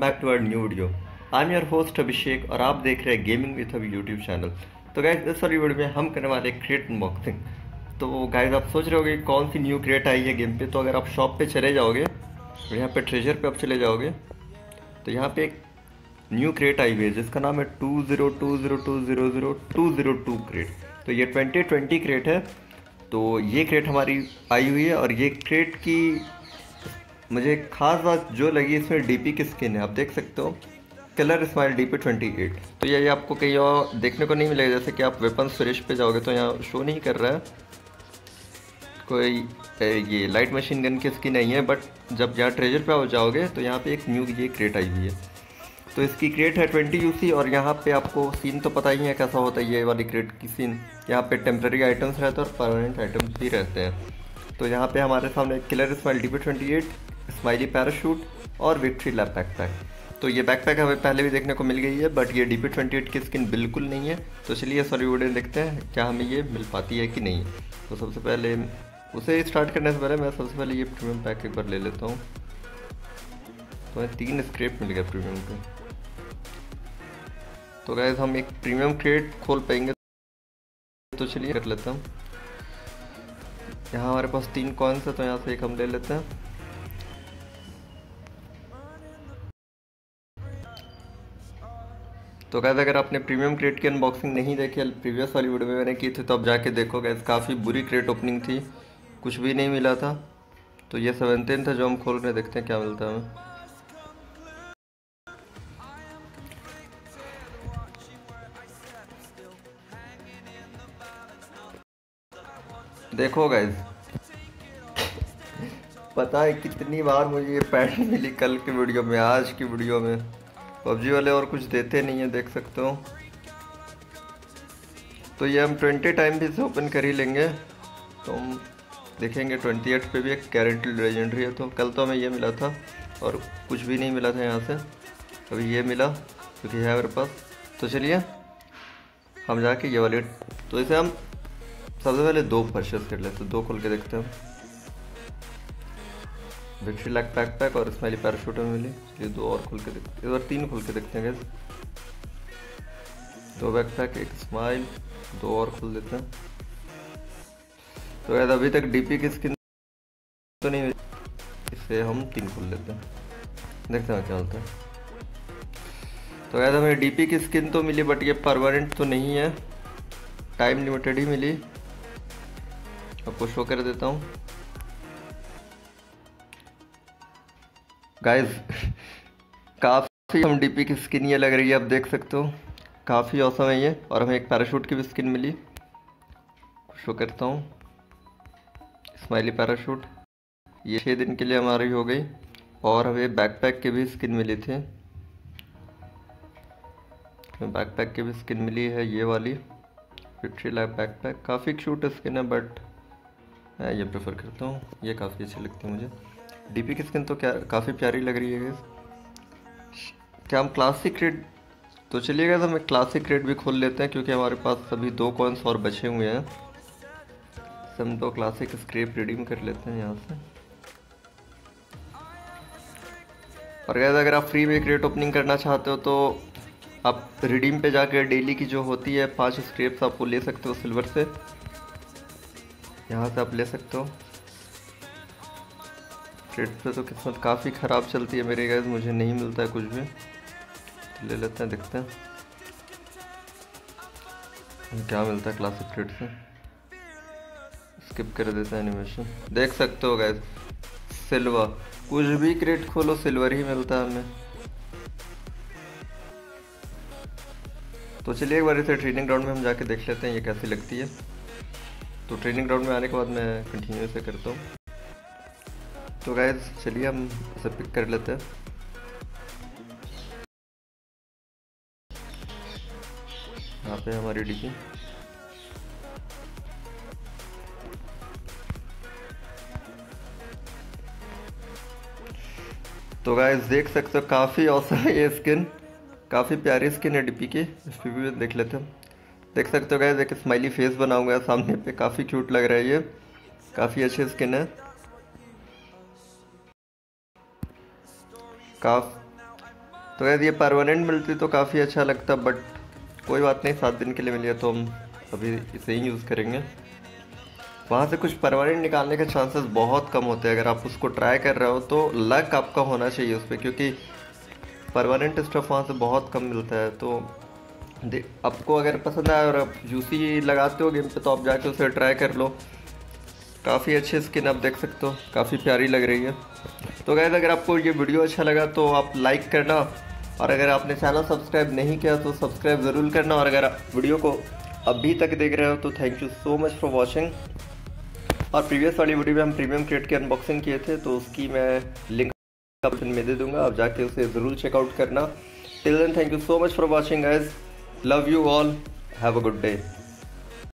Back to our new video I am your host Abhishek और आप देख रहे हैं gaming with Abhi YouTube channel तो गाइज़ इस वाली वीडियो में हम करने वाले क्रिएट अनबॉक्सिंग तो गाइज़ आप सोच रहे होगे कौन सी न्यू क्रिएट आई है गेम पे? तो अगर आप शॉप पे चले जाओगे यहाँ पे ट्रेजर पे आप चले जाओगे तो यहाँ पे एक न्यू क्रिएट आई हुई है, जिसका नाम है two zero two zero two zero zero two zero two crate तो ये ट्वेंटी ट्वेंटी क्रेट है। तो ये क्रेट हमारी आई हुई है और ये क्रेट की मुझे खास बात जो लगी इसमें डीपी की स्किन है, आप देख सकते हो। Killer smile D P twenty eight तो ये आपको कहीं और देखने को नहीं मिलेगा, जैसे कि आप वेपन फ्रिश पे जाओगे तो यहाँ शो नहीं कर रहा है। कोई ये लाइट मशीन गन की स्किन नहीं है बट जब यहाँ ट्रेजर पे जाओगे तो यहाँ पे एक न्यू ये क्रेट आई हुई है। तो इसकी क्रेट है ट्वेंटी यूसी और यहाँ पे आपको सीन तो पता ही है कैसा होता है, ये वाली क्रेट की सीन यहाँ पे टेम्प्रेरी आइटम्स रहते हैं और परमानेंट आइटम्स भी रहते हैं। तो यहाँ पे हमारे सामने killer smile D P twenty eight smiley parachute और विक्ट्री लैप बैकपैक तो ये बैकपैक हमें पहले भी देखने को मिल गई है बट ये डी पी ट्वेंटी एट की स्किन बिल्कुल नहीं है। तो चलिए सॉरी वीडियो देखते हैं क्या हमें ये मिल पाती है कि नहीं तो सबसे पहले उसे स्टार्ट करने से पहले मैं सबसे पहले ये प्रीमियम पैक एक बार ले लेता हूँ। तो हमें तीन स्क्रेप मिल गया प्रीमियम के। तो गैस हम एक प्रीमियम क्रेट खोल पाएँगे। तो चलिए कर लेते हैं। यहाँ हमारे पास तीन कॉइन्स है तो यहाँ से एक हम ले लेते हैं। तो कहते अगर आपने प्रीमियम क्रेट की अनबॉक्सिंग नहीं देखी प्रीवियस वाली वीडियो में मैंने की थी तो आप जाके देखो गैस काफ़ी बुरी क्रेट ओपनिंग थी। कुछ भी नहीं मिला था। तो ये सेवनटीन था जो हम खोल कर देखते हैं क्या मिलता है हमें। देखो गैस पता है कितनी बार मुझे ये पैंट मिली कल की वीडियो में, आज की वीडियो में। पबजी वाले और कुछ देते नहीं है, देख सकते हो। तो ये हम ट्वेंटी टाइम भी से ओपन कर ही लेंगे। तो हम देखेंगे ट्वेंटी एट पे भी एक कैरेंटल लेजेंडरी है। तो कल तो हमें ये मिला था और कुछ भी नहीं मिला था यहाँ से। अभी ये मिला, क्योंकि है मेरे पास। तो चलिए, हम जाके ये वाले तो इसे हम सबसे पहले दो परचेस कर लेते दो खोल के देखते हैं। विक्ट्री लैक पैक पैक और स्माइली पैराशूट में मिली। ये दो और खोल के देखते इस बार तीन खोल के देखते हैं गैस दो बैक पैक एक स्माइल दो और खोल देते हैं। तो गैस अभी तक डीपी की स्किन तो नहीं मिली। इसे हम तीन खोल लेते हैं। देखते हैं क्या होता है। तो गैस हमें डीपी की स्किन तो मिली बट ये परमानेंट तो नहीं है। टाइम लिमिटेड ही मिली। आपको शो कर देता हूँ। गाइस काफ़ी हम डीपी की स्किन ये लग रही है, आप देख सकते हो। काफ़ी औसम है ये, और हमें एक पैराशूट की भी स्किन मिली। शो करता हूँ। स्माइली पैराशूट ये छः दिन के लिए हमारी हो गई, और हमें बैकपैक की भी स्किन मिली थी। बैकपैक की भी स्किन मिली है, ये वाली। विक्ट्री लैब बैकपैक काफ़ी क्यूट स्किन है बट मैं ये प्रेफर करता हूँ। ये काफ़ी अच्छी लगती है मुझे। डीपी की स्किन तो क्या, काफ़ी प्यारी लग रही है क्या हम क्लासिक रेड तो चलिएगा तो हम एक क्लासिक रेड भी खोल लेते हैं, क्योंकि हमारे पास सभी दो कॉइन्स और बचे हुए हैं। हम दो क्लासिक स्क्रेप रिडीम कर लेते हैं यहाँ से। और गैस अगर आप फ्री में एक क्रेट ओपनिंग करना चाहते हो तो आप रिडीम पे जाकर डेली की जो होती है, पाँच स्क्रेप्स आपको ले सकते हो सिल्वर से। यहाँ से आप ले सकते हो। ट्रेड पे तो किस्मत काफ़ी ख़राब चलती है मेरे गैस मुझे नहीं मिलता है कुछ भी। तो ले लेते हैं, देखते हैं। क्या मिलता है क्लासिक ट्रेड से? स्किप कर देते हैं एनिमेशन देख सकते हो गैस सिल्वर कुछ भी क्रेट खोलो सिल्वर ही मिलता है हमें। तो चलिए एक बार इसे ट्रेनिंग ग्राउंड में हम जाके देख लेते हैं, ये कैसी लगती है। तो ट्रेनिंग ग्राउंड में आने के बाद मैं कंटिन्यू से करता हूँ। तो गाइज़ चलिए हम इसे पिक कर लेते हैं। यहाँ पे हमारी डीपी तो गाइज़ देख सकते हो, काफ़ी औसम है ये स्किन काफ़ी प्यारी स्किन है डीपी की, इस पे भी देख लेते हैं। देख सकते हो गाइज़ एक स्माइली फेस बना हुआ है सामने पे, काफ़ी क्यूट लग रहा है ये। काफ़ी अच्छी स्किन है। काफ तो यदि ये परमानेंट मिलती तो काफ़ी अच्छा लगता बट कोई बात नहीं, सात दिन के लिए मिली है तो हम अभी इसे ही यूज़ करेंगे। वहाँ से कुछ परमानेंट निकालने के चांसेस बहुत कम होते हैं। अगर आप उसको ट्राई कर रहे हो तो लक आपका होना चाहिए उस पर क्योंकि परमानेंट स्टफ़ वहाँ से बहुत कम मिलता है। तो आपको अगर पसंद आए और आप जूसी लगाते हो गेम पे तो आप जाके उसे ट्राई कर लो। काफ़ी अच्छी स्किन आप देख सकते हो, काफ़ी प्यारी लग रही है। तो गैस अगर आपको ये वीडियो अच्छा लगा तो आप लाइक करना और अगर आपने चैनल सब्सक्राइब नहीं किया तो सब्सक्राइब ज़रूर करना और अगर वीडियो को अभी तक देख रहे हो तो thank you so much for watching और प्रीवियस वाली वीडियो में हम प्रीमियम क्रेट की अनबॉक्सिंग किए थे तो उसकी मैं लिंक ऑप्शन में दे दूँगा, आप जाके उसे ज़रूर चेकआउट करना। Till then thank you so much for watching guys love you all have a good day